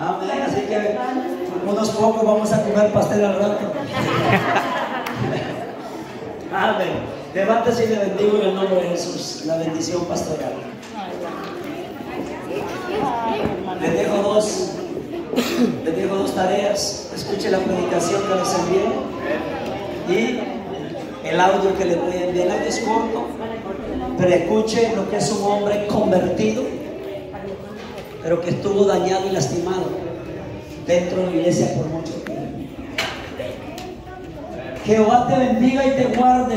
Amén. Así que unos pocos vamos a comer pastel al rato. Amén. Levántese y le bendigo en el nombre de Jesús. La bendición pastoral. Les dejo dos, les dejo dos tareas. Escuche la predicación que les envié y el audio que le voy a enviar. El audio es corto, pero escuche lo que es un hombre convertido pero que estuvo dañado y lastimado dentro de la iglesia por mucho tiempo. Jehová te bendiga y te guarde.